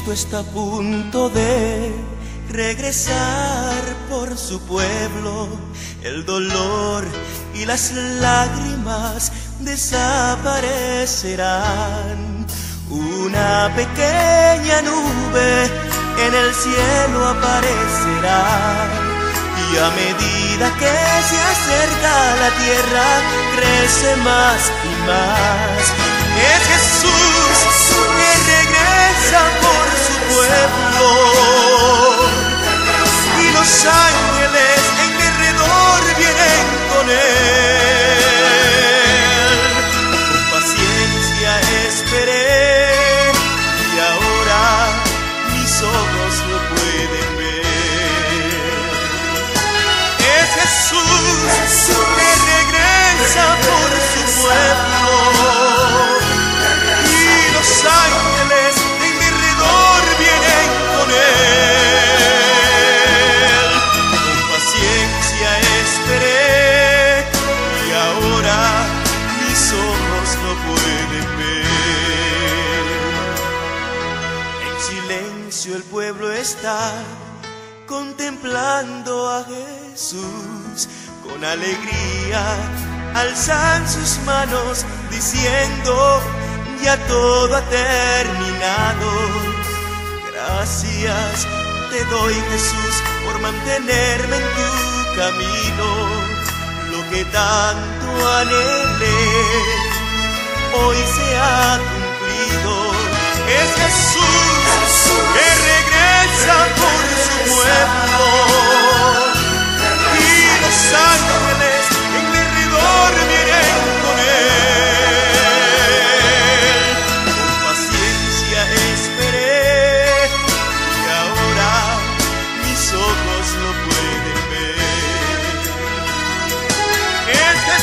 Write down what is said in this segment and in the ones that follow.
Cristo está a punto de regresar por su pueblo. El dolor y las lágrimas desaparecerán. Una pequeña nube en el cielo aparecerá. Y a medida que se acerca la tierra, crece más y más. Es Jesús que regresa por Es Jesús que regresa por su pueblo. Y los ángeles en derredor vienen con él. Con paciencia esperé y ahora mis ojos lo pueden ver. En silencio el pueblo está contemplando a Jesús con alegría. Alzan sus manos diciendo, ya todo ha terminado. Gracias te doy Jesús por mantenerme en tu camino. Lo que tanto anhelé hoy se ha cumplido. Es Jesús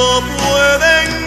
lo pueden